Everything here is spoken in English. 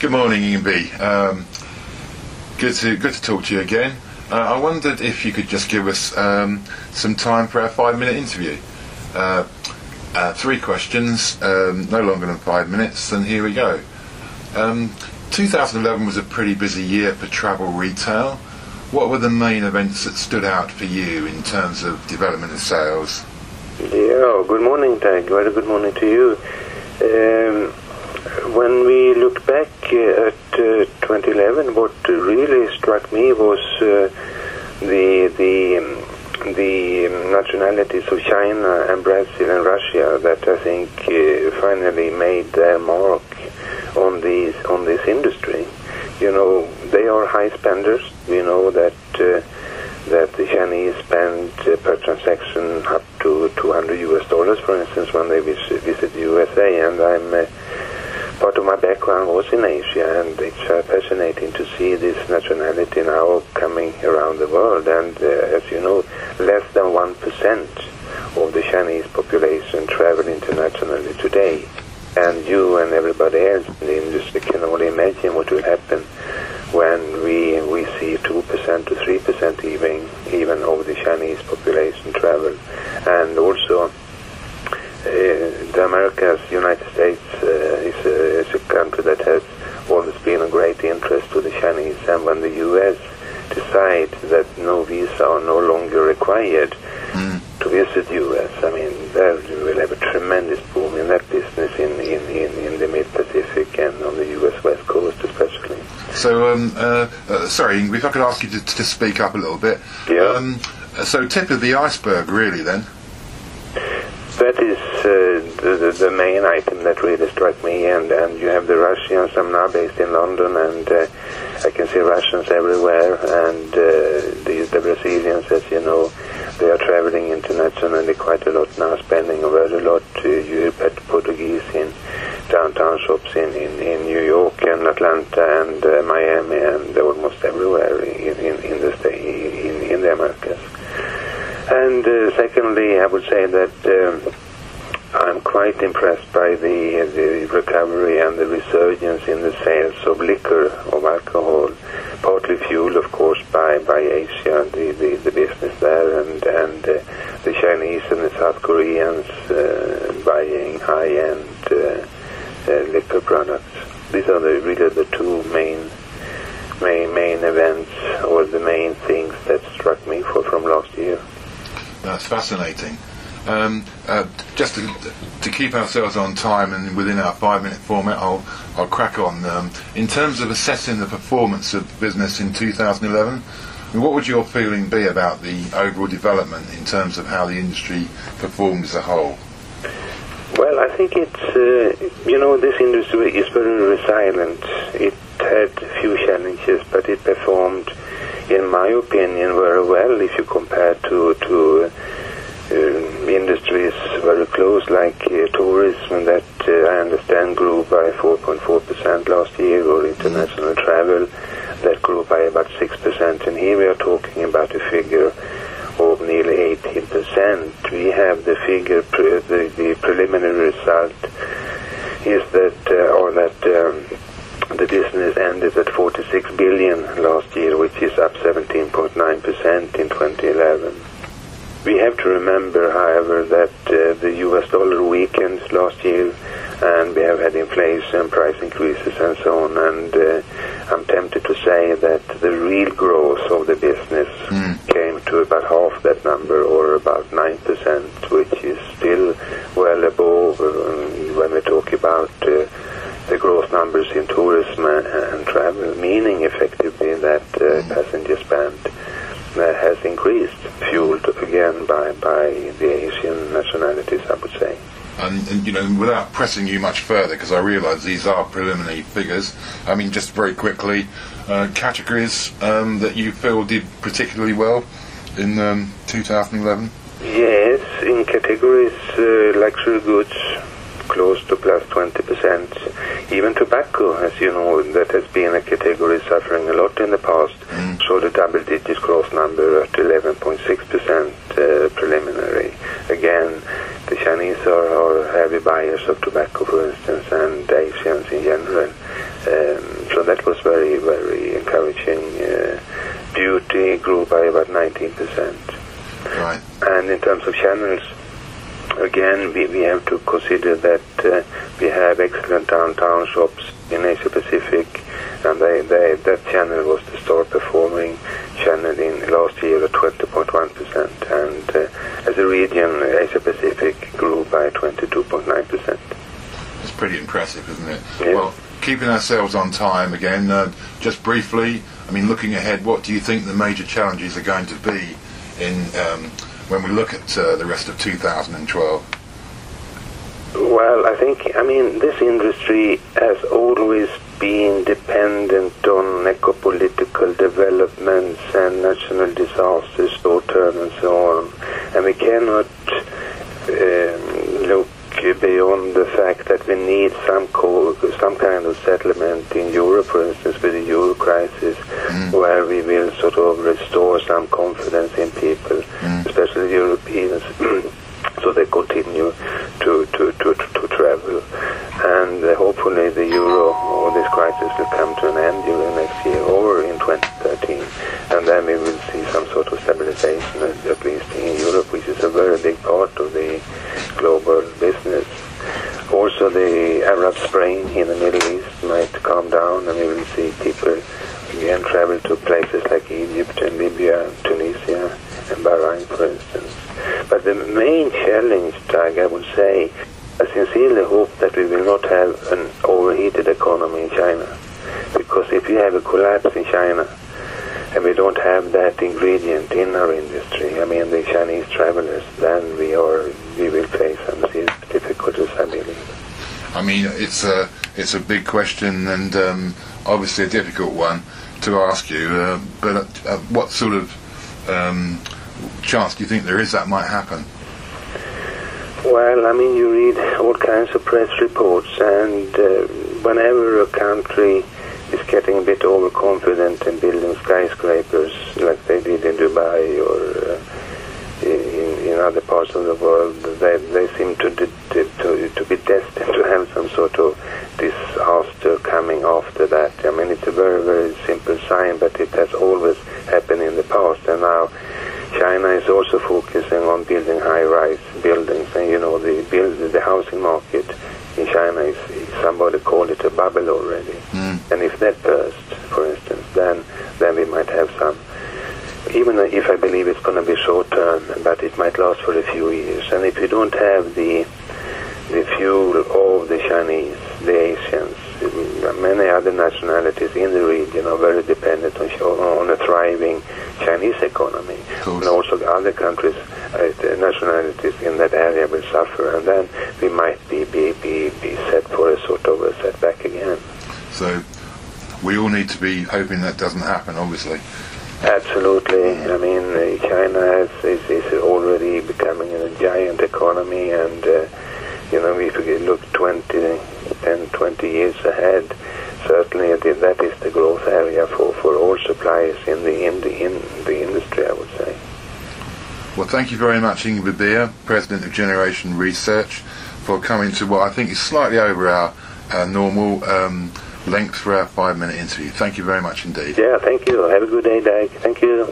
Good morning, Yngve Bia. Um, good to good to talk to you again. Uh, I wondered if you could just give us um, some time for our five-minute interview. Uh, uh, three questions, um, no longer than five minutes, and here we go. Um, 2011 was a pretty busy year for travel retail. What were the main events that stood out for you in terms of development and sales? Yeah, good morning, Tag. Very good morning to you. Um, when we look back uh, at uh, 2011, what really struck me was uh, the the um, the nationalities of China and Brazil and Russia that I think finally made their mark on these on this industry. You know, they are high spenders. We know that uh, that the Chinese spend uh, per transaction up to 200 US dollars, for instance, when they visit, visit USA. And I'm uh, part of my background was in Asia, and it's uh, fascinating to see this nationality now coming around the world. And uh, as you know, less than one percent of the Chinese population travel internationally today. And you and everybody else in the industry can only imagine what will happen when we we see two percent to three percent even even of the Chinese population travel, and also. Uh, the Americas, United States, uh, is, a, is a country that has always been a great interest to the Chinese. And when the U.S. decide that no visa are no longer required mm. to visit U.S., I mean, there will have a tremendous boom in that business in, in, in, in the Mid-Pacific and on the U.S. West Coast especially. So, um, uh, uh, sorry, if I could ask you to, to speak up a little bit. Yeah. Um, so, tip of the iceberg, really, then? That is uh, the, the, main item that really struck me, and, and you have the Russians. I'm now based in London, and uh, I can see Russians everywhere, and uh, the, the Brazilians, as you know, they are traveling internationally quite a lot now, spending a very lot. Uh, you have Portuguese in downtown shops in, in, in New Atlanta and uh, Miami and almost everywhere in, in, in the state, in, in the Americas. And uh, secondly, I would say that um, I'm quite impressed by the, the recovery and the resurgence in the sales of liquor, of alcohol, partly fueled, of course, by, by Asia, the, the, the business there, and, and uh, the Chinese and the South Koreans uh, buying high-end uh, uh, liquor products. These are the, really the two main main main events or the main things that struck me for, from last year. That's fascinating. Um, uh, just to, to, keep ourselves on time and within our five-minute format, I'll, I'll crack on. Um, in terms of assessing the performance of business in 2011, what would your feeling be about the overall development in terms of how the industry performed as a whole? Well, I think it's, uh, you know, this industry is very resilient. It had few challenges, but it performed, in my opinion, very well if you compare to, to uh, like uh, tourism that uh, I understand grew by 4.4% last year or international travel that grew by about 6% and here we are talking about a figure of nearly 18%. We have the figure, pre- the, the preliminary result is that, uh, or that um, the business ended at 46 billion last year, which is up 17.9% in 2011. We have to remember, however, that uh, the US dollar weakened last year and we have had inflation, price increases and so on and uh, I'm tempted to say that the real growth of the business mm. came to about half that number or about 9%, which is still well above uh, when we talk about uh, the growth numbers in tourism and travel, meaning effectively that uh, mm. passenger spend has increased, fueled again by, by the Asian nationalities, I would say. And, and, you know, without pressing you much further, because I realise these are preliminary figures. I mean, just very quickly, uh, categories um, that you feel did particularly well in um, 2011. Yes, in categories uh, luxury goods, close to plus 20%. Even tobacco, as you know, that has been a category suffering a lot in the past, mm. showed a double-digit growth number at 11.6% uh, preliminary. Again, the Chinese are, are, heavy buyers of tobacco, for instance, and Asians in general. Um, so that was very, very encouraging. Uh, beauty grew by about 19%. Right. And in terms of channels, again, we, we have to consider that uh, we have excellent downtown shops in Asia Pacific, and they, they, that channel was the star performing channel in last year at 20.1%, and uh, as a region, Asia Pacific grew by 22.9%. It's pretty impressive, isn't it? Yeah. Well, keeping ourselves on time again, uh, just briefly, I mean, looking ahead, what do you think the major challenges are going to be in um, when we look at uh, the rest of 2012? Well, I think, I mean, this industry has always been dependent on eco-political developments and national disasters, short term and so on. And we cannot um, look beyond the fact that we need some co- some kind of settlement in Europe, for instance, with the euro crisis, where we will sort of restore some confidence in people, especially Europeans, so they continue to to, to, to, to travel. And uh, hopefully the euro or this crisis will come to an end during next year or in 2013. And then we will see some sort of stabilization, at least in Europe, which is a very big part of the global business. Also, the Arab Spring in the Middle East might calm down, and we will see people again travel to places like Egypt and Libya, and Bahrain, for instance. But the main challenge, Doug, I would say, I sincerely hope that we will not have an overheated economy in China. Because if you have a collapse in China, and we don't have that ingredient in our industry, I mean the Chinese travelers, then we are we will face some serious difficulties, I believe. I mean, it's a it's a big question and um, obviously a difficult one to ask you. Uh, but uh, what sort of um, chance do you think there is that might happen? Well, I mean, you read all kinds of press reports, and uh, whenever a country is getting a bit overconfident in building skyscrapers, like they did in Dubai or uh, in, in other parts of the world, they, they seem to, to, to be destined to have some sort of disaster coming after that. I mean, it's a very, very simple sign, but it has always happened in the past, and now China is also focusing on building high-rise buildings, and you know the build the housing market in China is somebody called it a bubble already. Mm. And if that bursts, for instance, then then we might have some. Even if I believe it's going to be short term, but it might last for a few years. And if you don't have the the fuel of the Chinese, the Asians, many other nationalities in the region are very dependent on, on a thriving Chinese economy. And also other countries, uh, nationalities in that area will suffer, and then we might be, be, be, be set for a sort of a setback again. So we all need to be hoping that doesn't happen, obviously. Absolutely. I mean, uh, China has, is, is already becoming a giant economy, and uh, you know, if we look 20, 10, 20 years ahead, certainly th- that is the growth area for, for all suppliers in the in the in the industry. I would say. Well, thank you very much, Yngve Bia, President of Generation Research, for coming to what I think is slightly over our, our normal um, length for our five minute interview. Thank you very much indeed. Yeah. Thank you. Have a good day, Dag. Thank you.